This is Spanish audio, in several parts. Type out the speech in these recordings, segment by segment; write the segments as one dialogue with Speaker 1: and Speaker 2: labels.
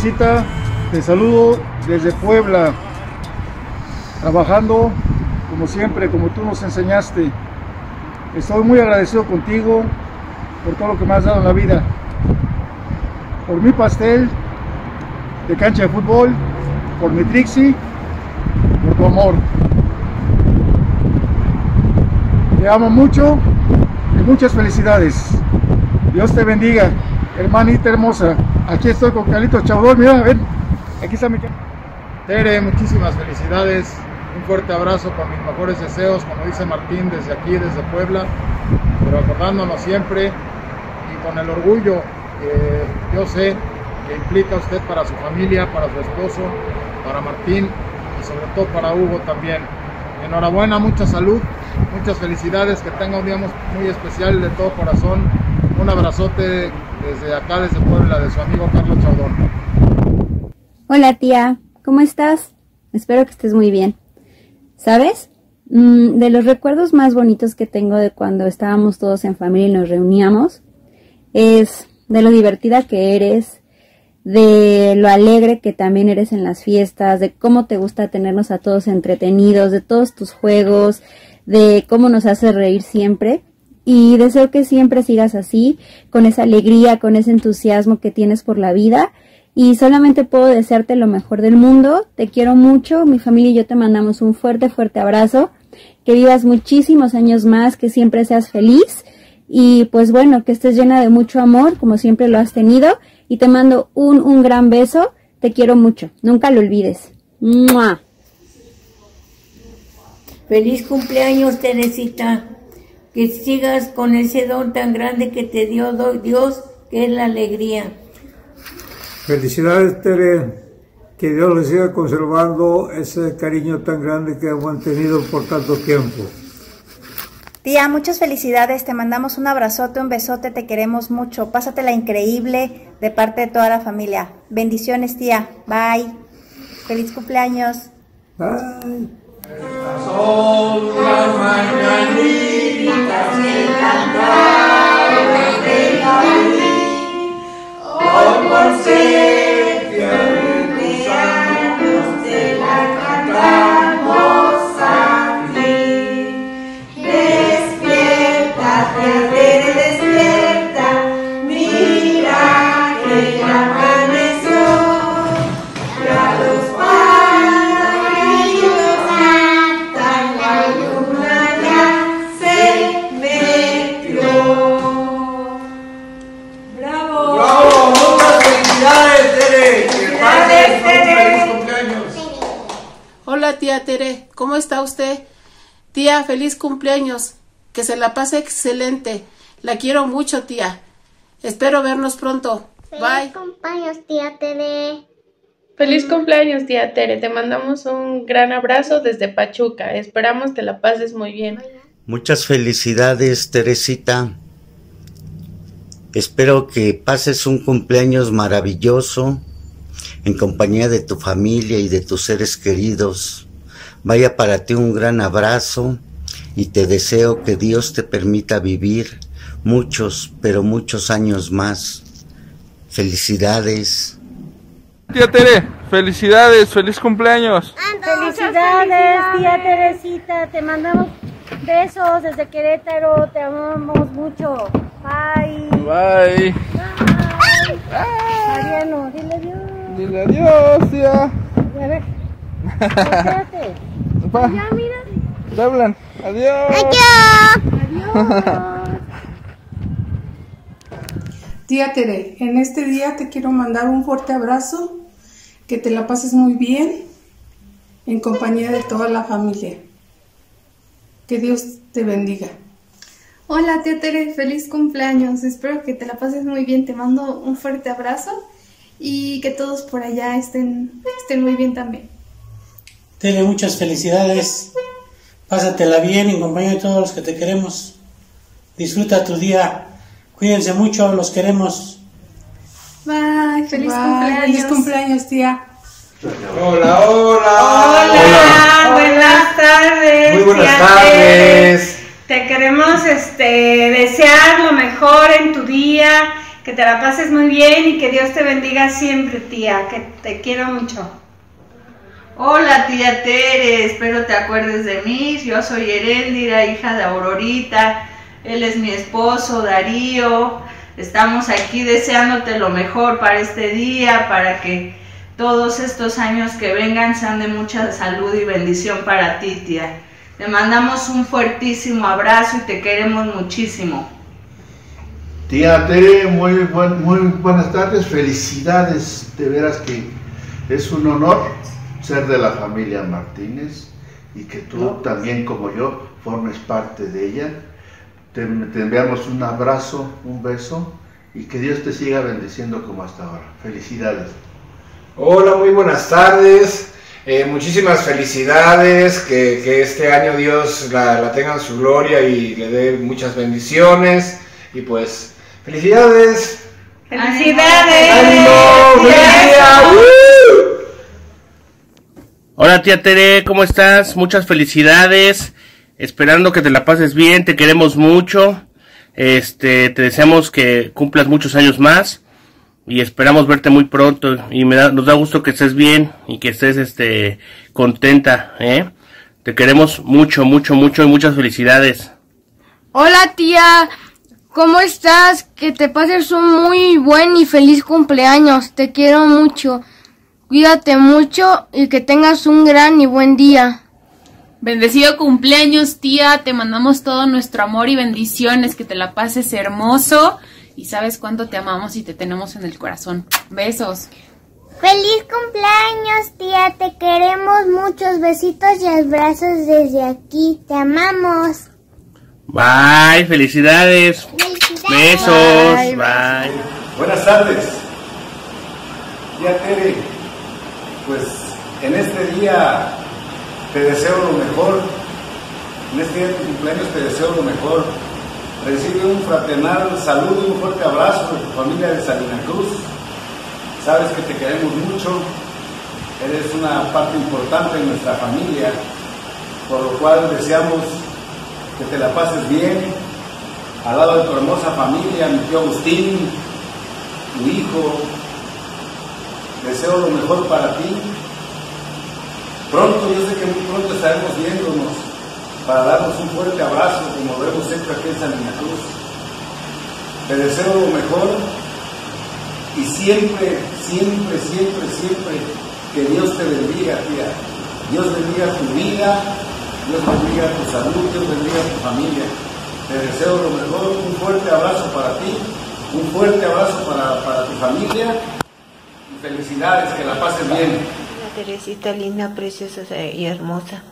Speaker 1: Teresita, te saludo desde Puebla, trabajando como siempre, como tú nos enseñaste. Estoy muy agradecido contigo por todo lo que me has dado en la vida. Por mi pastel de cancha de fútbol, por mi Trixie, por tu amor. Te amo mucho y muchas felicidades. Dios te bendiga, hermanita hermosa. Aquí estoy con Carlitos Chaudón, mira, ven. Aquí está mi Tere, muchísimas felicidades. Un fuerte abrazo con mis mejores deseos, como dice Martín, desde aquí, desde Puebla, pero acordándonos siempre y con el orgullo que yo sé que implica usted para su familia, para su esposo, para Martín y sobre todo para Hugo también. Enhorabuena, mucha salud, muchas felicidades, que tenga un día muy especial de todo corazón. Un abrazote desde acá, desde Puebla, de su amigo Carlos Chaudón.
Speaker 2: Hola tía, ¿cómo estás? Espero que estés muy bien. ¿Sabes? Mm, de los recuerdos más bonitos que tengo de cuando estábamos todos en familia y nos reuníamos es de lo divertida que eres, de lo alegre que también eres en las fiestas, de cómo te gusta tenernos a todos entretenidos, de todos tus juegos, de cómo nos haces reír siempre. Y deseo que siempre sigas así, con esa alegría, con ese entusiasmo que tienes por la vida. Y solamente puedo desearte lo mejor del mundo. Te quiero mucho. Mi familia y yo te mandamos un fuerte, fuerte abrazo. Que vivas muchísimos años más, que siempre seas feliz. Y pues bueno, que estés llena de mucho amor, como siempre lo has tenido. Y te mando un, un gran beso. Te quiero mucho. Nunca lo olvides. ¡Mua!
Speaker 3: Feliz cumpleaños, Teresita. Que sigas con ese don tan grande que te dio Dios, que es la alegría.
Speaker 4: Felicidades, Tere. Que Dios le siga conservando ese cariño tan grande que ha mantenido por tanto tiempo.
Speaker 5: Tía, muchas felicidades, te mandamos un abrazote, un besote, te queremos mucho, pásatela increíble de parte de toda la familia. Bendiciones, tía, bye. Feliz cumpleaños.
Speaker 4: Ay.
Speaker 6: Son las
Speaker 7: Hola tía Tere, ¿cómo está usted? Tía, feliz cumpleaños. Que se la pase excelente. La quiero mucho, tía. Espero vernos pronto. Bye.
Speaker 8: cumpleaños, tía Tere.
Speaker 9: Feliz cumpleaños, tía Tere. Te mandamos un gran abrazo desde Pachuca. Esperamos que la pases muy bien.
Speaker 10: Muchas felicidades, Teresita. Espero que pases un cumpleaños maravilloso en compañía de tu familia y de tus seres queridos. Vaya para ti un gran abrazo y te deseo que Dios te permita vivir muchos, pero muchos años más. Felicidades.
Speaker 11: Tía Tere, felicidades, feliz cumpleaños.
Speaker 12: Felicidades, tía Teresita. Te mandamos besos desde Querétaro. Te amamos mucho. Bye.
Speaker 11: Bye.
Speaker 12: Mariano, dile adiós.
Speaker 11: Dile adiós, tía. Pa,
Speaker 12: Ya, mira.
Speaker 11: te hablan. Adiós.
Speaker 12: Adiós.
Speaker 13: Tía Tere, en este día te quiero mandar un fuerte abrazo, que te la pases muy bien en compañía de toda la familia. Que Dios te bendiga.
Speaker 14: Hola tía Tere, feliz cumpleaños. Espero que te la pases muy bien. Te mando un fuerte abrazo y que todos por allá estén, estén muy bien también.
Speaker 15: Tere, muchas felicidades. Pásatela bien en compañía de todos los que te queremos. Disfruta tu día. Cuídense mucho, los queremos.
Speaker 14: Bye, feliz
Speaker 13: Bye,
Speaker 14: cumpleaños.
Speaker 13: Feliz cumpleaños, tía.
Speaker 6: Hola, hola.
Speaker 16: Hola, buenas tardes.
Speaker 6: Muy buenas tardes.
Speaker 16: Te queremos este, desear lo mejor en tu día, que te la pases muy bien y que Dios te bendiga siempre, tía, que te quiero mucho.
Speaker 17: Hola tía Tere, espero te acuerdes de mí. Yo soy Heréndira, hija de Aurorita. Él es mi esposo, Darío. Estamos aquí deseándote lo mejor para este día, para que todos estos años que vengan sean de mucha salud y bendición para ti, tía. Te mandamos un fuertísimo abrazo y te queremos muchísimo.
Speaker 18: Tía Tere, muy, buen- muy buenas tardes, felicidades, de veras que es un honor ser de la familia Martínez y que tú también como yo formes parte de ella. Te, te enviamos un abrazo, un beso y que Dios te siga bendiciendo como hasta ahora. Felicidades.
Speaker 6: Hola, muy buenas tardes. Eh, muchísimas felicidades. Que, que este año Dios la, la tenga en su gloria y le dé muchas bendiciones. Y pues, felicidades.
Speaker 16: ¡Felicidades!
Speaker 6: ¡Ánimo! ¡Feliz día!
Speaker 19: Hola tía Tere, ¿cómo estás? Muchas felicidades. Esperando que te la pases bien, te queremos mucho. Este, te deseamos que cumplas muchos años más y esperamos verte muy pronto y me da, nos da gusto que estés bien y que estés este contenta, ¿eh? Te queremos mucho, mucho, mucho y muchas felicidades.
Speaker 20: Hola tía, ¿cómo estás? Que te pases un muy buen y feliz cumpleaños. Te quiero mucho. Cuídate mucho y que tengas un gran y buen día.
Speaker 21: Bendecido cumpleaños, tía. Te mandamos todo nuestro amor y bendiciones. Que te la pases hermoso. Y sabes cuánto te amamos y te tenemos en el corazón. Besos.
Speaker 8: Feliz cumpleaños, tía. Te queremos muchos besitos y abrazos desde aquí. Te amamos.
Speaker 19: Bye, felicidades. Besos.
Speaker 8: Bye.
Speaker 19: Bye.
Speaker 22: Buenas tardes. Tía Tere, pues en este día te deseo lo mejor. En este día de tu cumpleaños te deseo lo mejor. Recibe un fraternal saludo y un fuerte abrazo de tu familia de Salina Cruz. Sabes que te queremos mucho. Eres una parte importante de nuestra familia, por lo cual deseamos que te la pases bien al lado de tu hermosa familia, mi tío Agustín, tu hijo. Deseo lo mejor para ti. Pronto, yo sé que muy pronto estaremos viéndonos para darnos un fuerte abrazo como hemos hecho aquí en Salina Cruz. Te deseo lo mejor y siempre, siempre, siempre, siempre que Dios te bendiga, tía. Dios bendiga tu vida, Dios bendiga tu salud, Dios bendiga tu familia. Te deseo lo mejor, un fuerte abrazo para ti, un fuerte abrazo para, para tu familia felicidades, que la pases bien.
Speaker 23: Hola Teresita linda, preciosa y hermosa.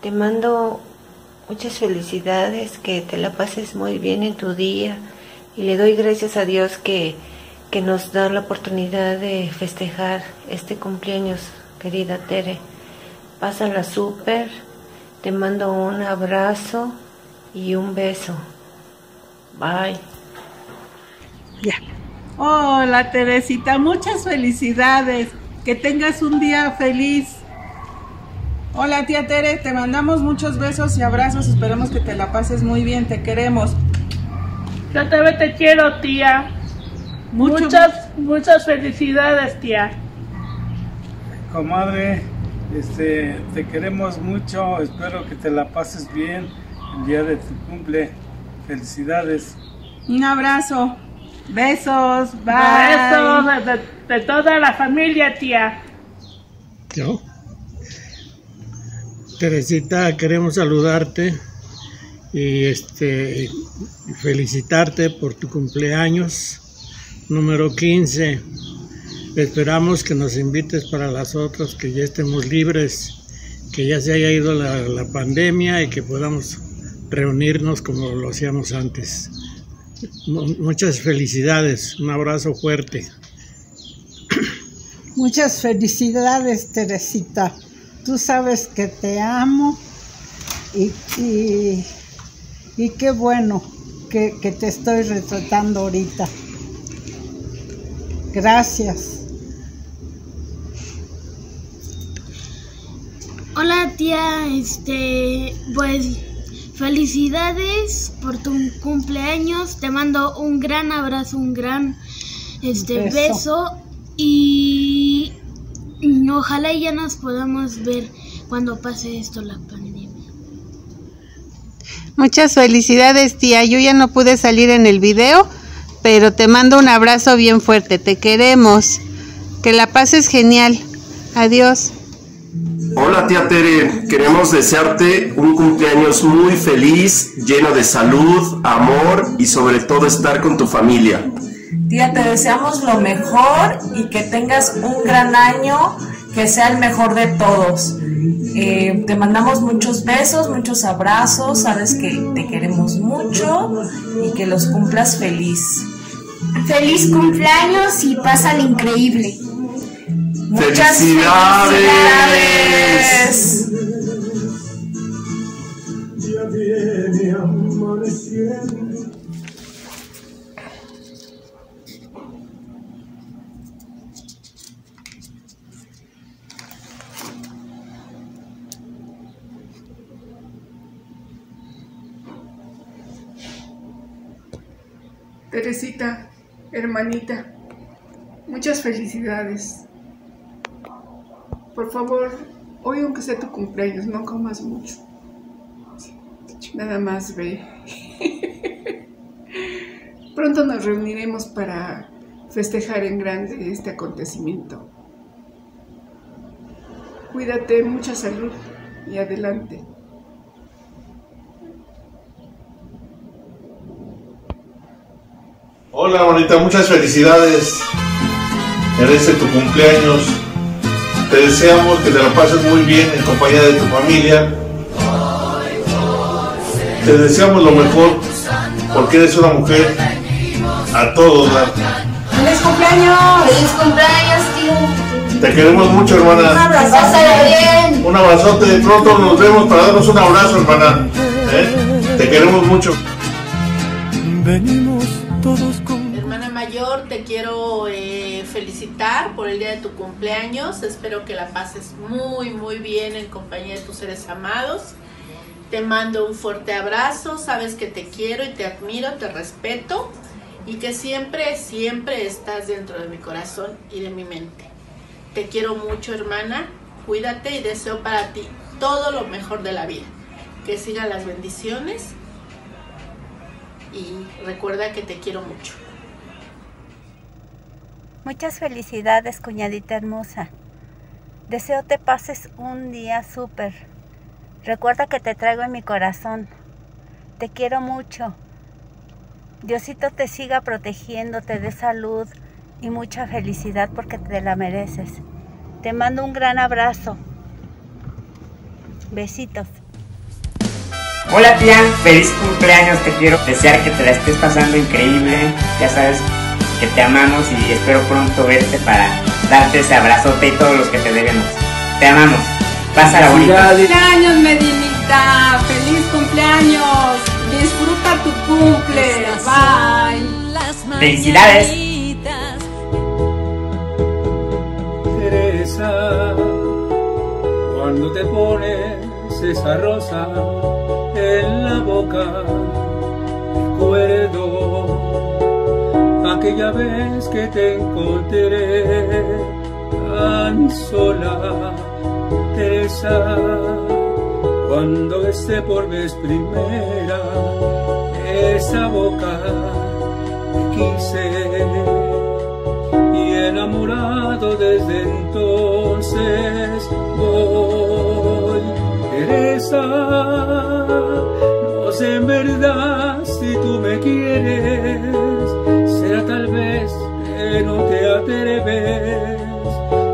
Speaker 23: Te mando muchas felicidades, que te la pases muy bien en tu día y le doy gracias a Dios que, que nos da la oportunidad de festejar este cumpleaños, querida Tere. Pásala súper, te mando un abrazo y un beso. Bye.
Speaker 24: Hola Teresita, muchas felicidades. Que tengas un día feliz.
Speaker 13: Hola tía Tere, te mandamos muchos besos y abrazos. Esperemos que te la pases muy bien. Te queremos.
Speaker 25: Yo también te quiero, tía.
Speaker 13: Mucho-
Speaker 25: muchas, muchas felicidades, tía.
Speaker 26: Comadre, este, te queremos mucho, espero que te la pases bien el día de tu cumple. Felicidades.
Speaker 13: Un abrazo. Besos. Bye.
Speaker 25: Besos de, de- de toda la familia, tía.
Speaker 26: ¿Yo? Teresita, queremos saludarte y este y felicitarte por tu cumpleaños.
Speaker 6: número 15. Esperamos que nos invites para las otras, que ya estemos libres, que ya se haya ido la, pandemia y que podamos reunirnos como lo hacíamos antes. Mu- Muchas felicidades, un abrazo fuerte.
Speaker 24: Muchas felicidades, Teresita. Tú sabes que te amo y, y, y qué bueno que, que te estoy retratando ahorita. Gracias.
Speaker 27: Hola tía, este, pues felicidades por tu cumpleaños. Te mando un gran abrazo, un gran este
Speaker 24: Beso.
Speaker 27: beso, y y ojalá ya nos podamos ver cuando pase esto la pandemia.
Speaker 28: Muchas felicidades, tía. Yo ya no pude salir en el video, pero te mando un abrazo bien fuerte. Te queremos. Que la pases genial. Adiós.
Speaker 29: Hola tía Tere, queremos desearte un cumpleaños muy feliz, lleno de salud, amor y sobre todo estar con tu familia.
Speaker 30: Tía, te deseamos lo mejor y que tengas un gran año, que sea el mejor de todos. Eh, te mandamos muchos besos, muchos abrazos, sabes que te queremos mucho y que los cumplas feliz.
Speaker 27: Feliz cumpleaños y pásale increíble.
Speaker 30: Muchas
Speaker 29: ¡Felicidades!
Speaker 30: felicidades.
Speaker 31: Ya viene amaneciendo.
Speaker 32: Teresita, hermanita, muchas felicidades. Por favor, hoy aunque sea tu cumpleaños, no comas mucho. Nada más ve. Pronto nos reuniremos para festejar en grande este acontecimiento. Cuídate, mucha salud y adelante.
Speaker 33: Hola, bonita, muchas felicidades este tu cumpleaños. Te deseamos que te la pases muy bien en compañía de tu familia. Te deseamos lo mejor porque eres una mujer a todo dar.
Speaker 27: ¡Feliz cumpleaños! ¡Feliz cumpleaños, tío!
Speaker 33: Te queremos mucho, hermana.
Speaker 27: Pásala bien.
Speaker 33: Un abrazote. Pronto nos vemos para darnos un abrazo, hermana. ¿Eh? Te queremos mucho.
Speaker 31: Venimos todos con
Speaker 34: Hermana mayor, te quiero por el día de tu cumpleaños. Espero que la pases muy, muy bien en compañía de tus seres amados. Te mando un fuerte abrazo. Sabes que te quiero y te admiro, te respeto. Y que siempre, siempre estás dentro de mi corazón y de mi mente. Te quiero mucho, hermana. Cuídate y deseo para ti todo lo mejor de la vida. Que sigan las bendiciones. Y recuerda que te quiero mucho.
Speaker 35: Muchas felicidades, cuñadita hermosa. Deseo te pases un día súper. Recuerda que te traigo en mi corazón. Te quiero mucho. Diosito te siga protegiendo, te dé salud y mucha felicidad porque te la mereces. Te mando un gran abrazo. Besitos.
Speaker 23: Hola tía, feliz cumpleaños, te quiero desear que te la estés pasando increíble, ya sabes que te amamos y espero pronto verte para darte ese abrazote y todos los que te debemos. Te amamos, pásala bonito.
Speaker 36: cumpleaños, Medinita! ¡Feliz cumpleaños! Disfruta tu cumple. Bye.
Speaker 23: Felicidades.
Speaker 37: Teresa, cuando te pones esa rosa en la boca, recuerdo aquella vez que te encontré tan sola, Teresa, cuando besé por vez primera esa boca, te quise y enamorado desde entonces voy. Teresa, no sé en verdad si tú me quieres, será tal vez que atreves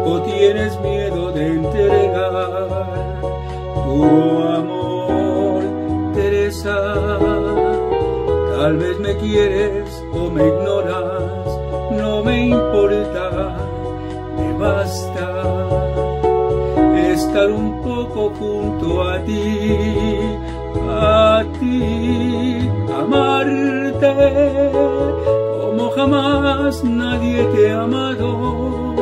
Speaker 37: o tienes miedo de entregar tu amor, Teresa. Tal vez me quieres o me ignoras, no me importa, me basta estar un poco junto a ti, a ti, amarte jamás nadie te ha amado.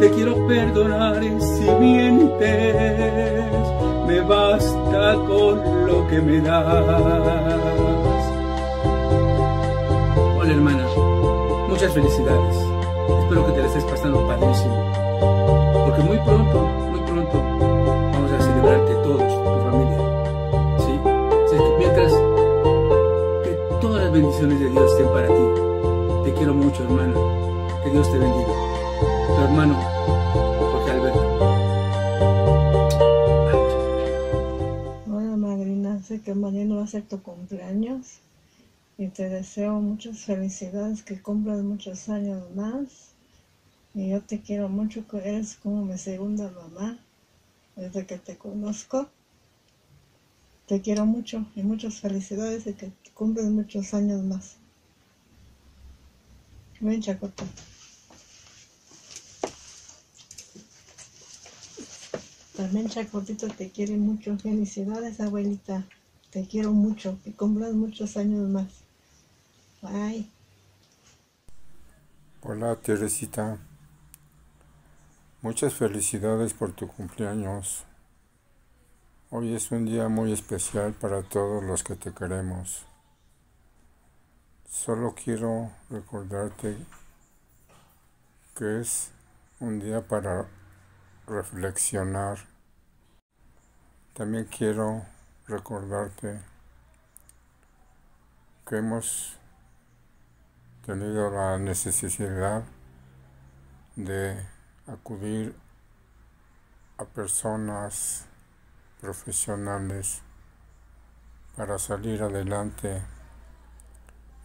Speaker 37: Te quiero perdonar si mientes, me basta con lo que me das.
Speaker 38: Hola hermana, muchas felicidades. Espero que te la estés pasando padrísimo. Porque muy pronto, muy pronto, vamos a celebrarte todos, tu familia. ¿Sí? Que mientras, que todas las bendiciones de Dios estén para ti. Te quiero mucho, hermana. Que Dios te bendiga. Tu hermano, Jorge Alberto.
Speaker 39: Hola madrina, sé que mañana va a ser tu cumpleaños y te deseo muchas felicidades, que cumplas muchos años más. Y yo te quiero mucho, que eres como mi segunda mamá desde que te conozco. Te quiero mucho y muchas felicidades y que cumples muchos años más. También Chacotito te quiere mucho. Felicidades, abuelita. Te quiero mucho. Que cumplas muchos años más. Bye.
Speaker 40: Hola Teresita, muchas felicidades por tu cumpleaños. Hoy es un día muy especial para todos los que te queremos. Solo quiero recordarte que es un día para reflexionar. También quiero recordarte que hemos tenido la necesidad de acudir a personas profesionales para salir adelante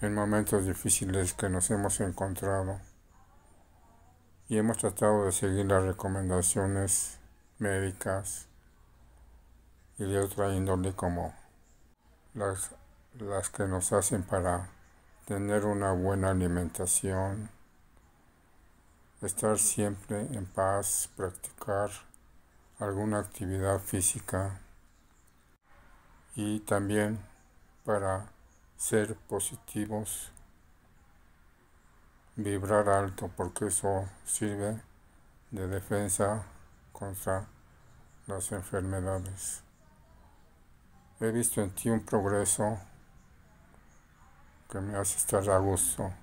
Speaker 40: en momentos difíciles que nos hemos encontrado. Y hemos tratado de seguir las recomendaciones médicas y de otra índole como las, las que nos hacen para tener una buena alimentación, estar siempre en paz, practicar alguna actividad física y también para ser positivos, vibrar alto porque eso sirve de defensa contra las enfermedades. He visto en ti un progreso que me hace estar a gusto,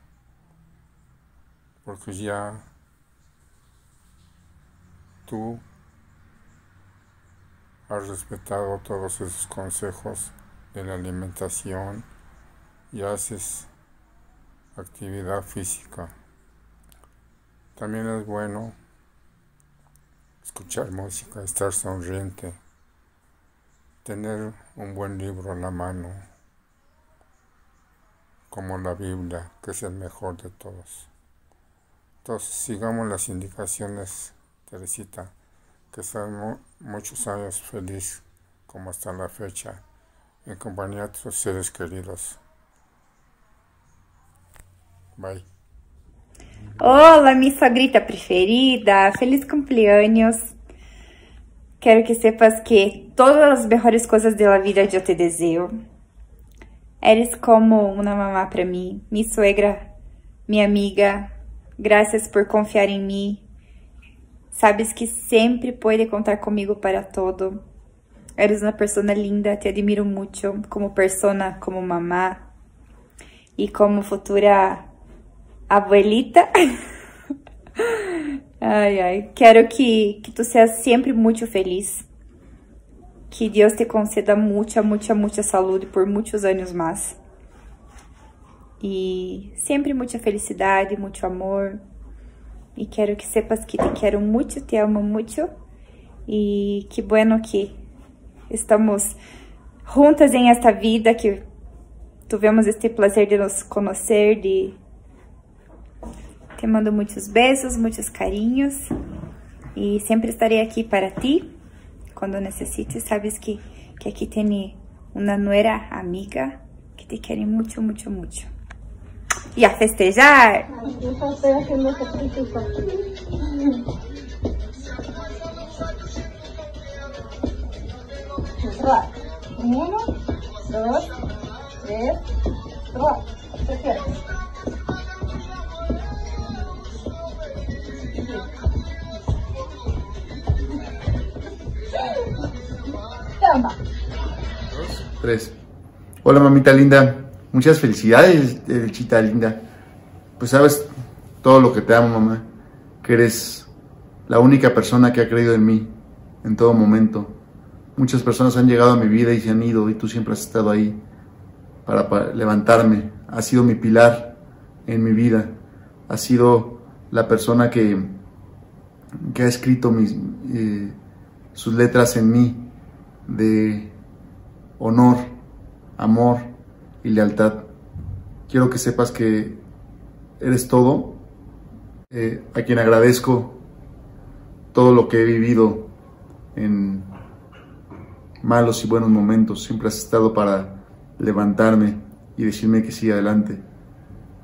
Speaker 40: porque ya tú has respetado todos esos consejos de la alimentación y haces actividad física. También es bueno escuchar música, estar sonriente, tener un buen libro a la mano, como la Biblia, que es el mejor de todos. Entonces, sigamos las indicaciones, Teresita, que sean muchos años feliz, como hasta la fecha, en compañía de tus seres queridos. Bye.
Speaker 41: Hola, mi sogrita preferida, feliz cumpleaños. Quero que sepas que todas as mejores coisas da vida eu te desejo. Eres como uma mamá para mim, minha suegra, minha amiga. Graças por confiar em mim. Sabes que sempre pode contar comigo para todo. Eres uma pessoa linda, te admiro muito como persona, como mamá e como futura abuelita. ai, ai. Quero que, que tu seas sempre muito feliz. Que Deus te conceda muita, muita, muita saúde por muitos anos mais. E sempre muita felicidade, muito amor. E quero que sepas que te quero muito, te amo muito. E que bueno que estamos juntas em esta vida, que tivemos este prazer de nos conhecer, de Te mando muchos besos, muchos cariños y siempre estaré aquí para ti cuando necesites. Sabes que, que aquí tiene una nuera amiga que te quiere mucho, mucho, mucho. Y a festejar.
Speaker 39: Yo estoy haciendo ejercicio tres.
Speaker 42: Hola mamita linda, muchas felicidades, eh, chita linda. Pues sabes todo lo que te amo mamá, que eres la única persona que ha creído en mí en todo momento. Muchas personas han llegado a mi vida y se han ido y tú siempre has estado ahí para, para levantarme. Has sido mi pilar en mi vida. Has sido la persona que, que ha escrito mis, eh, sus letras en mí de honor, amor y lealtad. Quiero que sepas que eres todo, eh, a quien agradezco todo lo que he vivido en malos y buenos momentos. Siempre has estado para levantarme y decirme que siga adelante.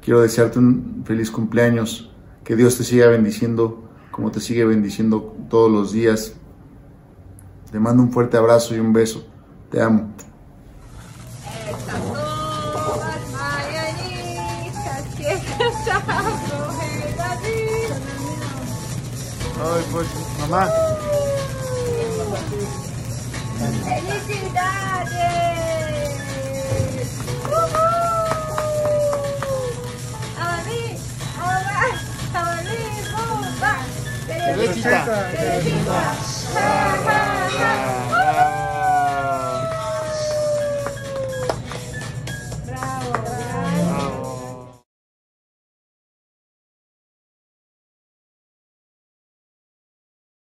Speaker 42: Quiero desearte un feliz cumpleaños, que Dios te siga bendiciendo como te sigue bendiciendo todos los días. Te mando un fuerte abrazo y un beso. Te amo.
Speaker 43: Ay, pues, mamá.
Speaker 44: ¡Felicidades! ¡Abalí! ¡Abalí! ¡Bumba!
Speaker 43: Teresita.
Speaker 44: ¡Teresita! Bye.